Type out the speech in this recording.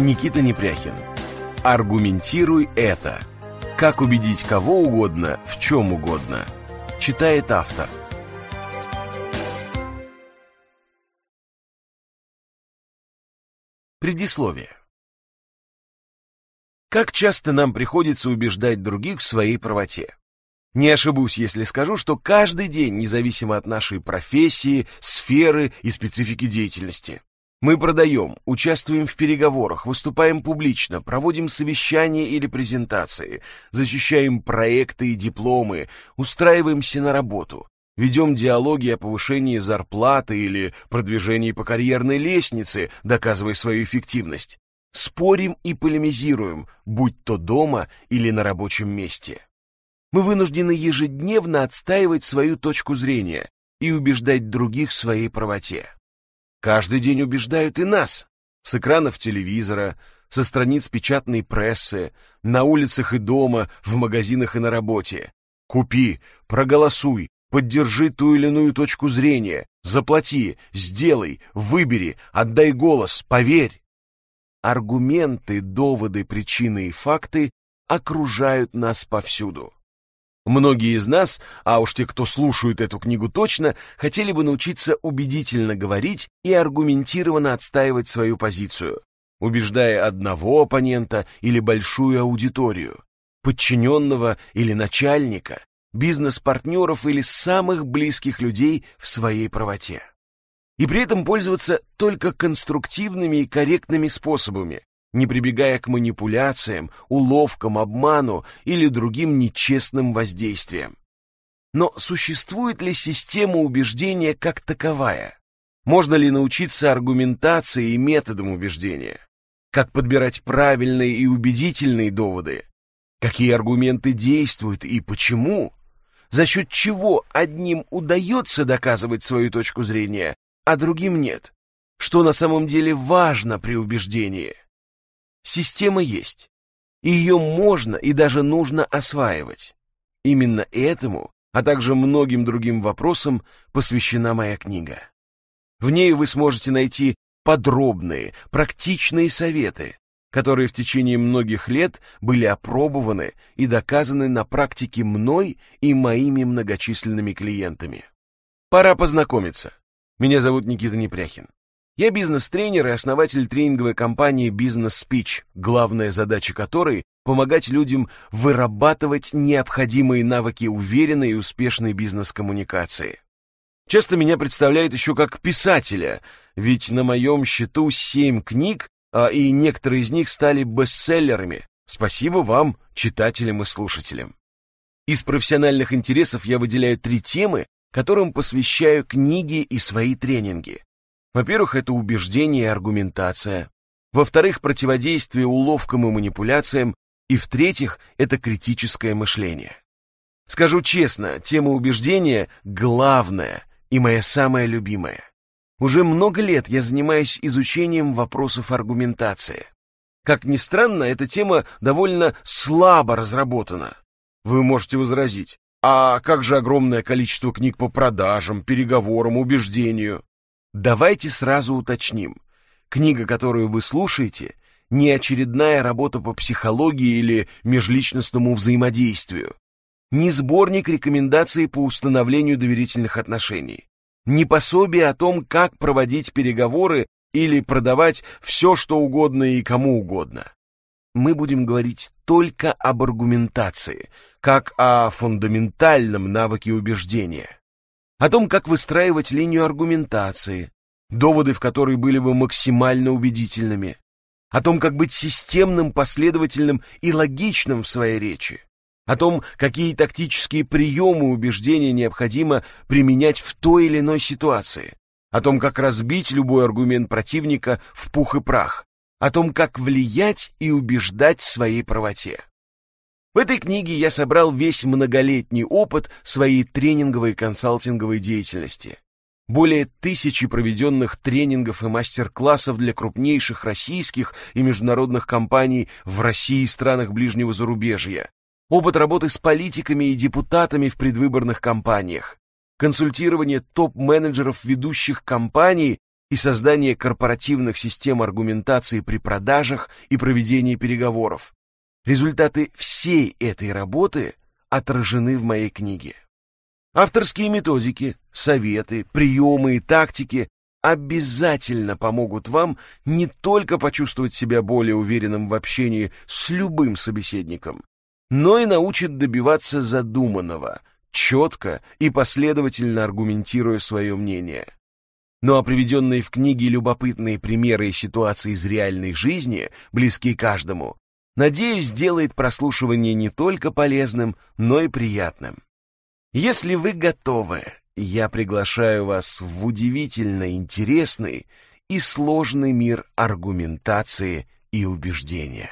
Никита Непряхин. Аргументируй это. Как убедить кого угодно в чем угодно. Читает автор. Предисловие. Как часто нам приходится убеждать других в своей правоте? Не ошибусь, если скажу, что каждый день, независимо от нашей профессии, сферы и специфики деятельности. Мы продаем, участвуем в переговорах, выступаем публично, проводим совещания или презентации, защищаем проекты и дипломы, устраиваемся на работу, ведем диалоги о повышении зарплаты или продвижении по карьерной лестнице, доказывая свою эффективность. Спорим и полемизируем, будь то дома или на рабочем месте. Мы вынуждены ежедневно отстаивать свою точку зрения и убеждать других в своей правоте. Каждый день убеждают и нас. С экранов телевизора, со страниц печатной прессы, на улицах и дома, в магазинах и на работе. Купи, проголосуй, поддержи ту или иную точку зрения, заплати, сделай, выбери, отдай голос, поверь. Аргументы, доводы, причины и факты окружают нас повсюду. Многие из нас, а уж те, кто слушают эту книгу точно, хотели бы научиться убедительно говорить и аргументированно отстаивать свою позицию, убеждая одного оппонента или большую аудиторию, подчиненного или начальника, бизнес-партнеров или самых близких людей в своей правоте. И при этом пользоваться только конструктивными и корректными способами, не прибегая к манипуляциям, уловкам, обману или другим нечестным воздействиям. Но существует ли система убеждения как таковая? Можно ли научиться аргументации и методам убеждения? Как подбирать правильные и убедительные доводы? Какие аргументы действуют и почему? За счет чего одним удается доказывать свою точку зрения, а другим нет? Что на самом деле важно при убеждении? Система есть, ее можно и даже нужно осваивать. Именно этому, а также многим другим вопросам посвящена моя книга. В ней вы сможете найти подробные, практичные советы, которые в течение многих лет были опробованы и доказаны на практике мной и моими многочисленными клиентами. Пора познакомиться. Меня зовут Никита Непряхин. Я бизнес-тренер и основатель тренинговой компании Business Speech, главная задача которой – помогать людям вырабатывать необходимые навыки уверенной и успешной бизнес-коммуникации. Часто меня представляют еще как писателя, ведь на моем счету семь книг, а и некоторые из них стали бестселлерами. Спасибо вам, читателям и слушателям. Из профессиональных интересов я выделяю три темы, которым посвящаю книги и свои тренинги. Во-первых, это убеждение и аргументация. Во-вторых, противодействие уловкам и манипуляциям. И в-третьих, это критическое мышление. Скажу честно, тема убеждения главная и моя самая любимая. Уже много лет я занимаюсь изучением вопросов аргументации. Как ни странно, эта тема довольно слабо разработана. Вы можете возразить, а как же огромное количество книг по продажам, переговорам, убеждению? Давайте сразу уточним. Книга, которую вы слушаете, не очередная работа по психологии или межличностному взаимодействию, не сборник рекомендаций по установлению доверительных отношений, не пособие о том, как проводить переговоры или продавать все, что угодно и кому угодно. Мы будем говорить только об аргументации, как о фундаментальном навыке убеждения о том, как выстраивать линию аргументации, доводы в которой были бы максимально убедительными, о том, как быть системным, последовательным и логичным в своей речи, о том, какие тактические приемы убеждения необходимо применять в той или иной ситуации, о том, как разбить любой аргумент противника в пух и прах, о том, как влиять и убеждать в своей правоте. В этой книге я собрал весь многолетний опыт своей тренинговой и консалтинговой деятельности. Более тысячи проведенных тренингов и мастер-классов для крупнейших российских и международных компаний в России и странах ближнего зарубежья. Опыт работы с политиками и депутатами в предвыборных кампаниях. Консультирование топ-менеджеров ведущих компаний и создание корпоративных систем аргументации при продажах и проведении переговоров. Результаты всей этой работы отражены в моей книге. Авторские методики, советы, приемы и тактики обязательно помогут вам не только почувствовать себя более уверенным в общении с любым собеседником, но и научат добиваться задуманного, четко и последовательно аргументируя свое мнение. Ну а приведенные в книге любопытные примеры и ситуации из реальной жизни, близкие каждому, надеюсь, сделает прослушивание не только полезным, но и приятным. Если вы готовы, я приглашаю вас в удивительно интересный и сложный мир аргументации и убеждения.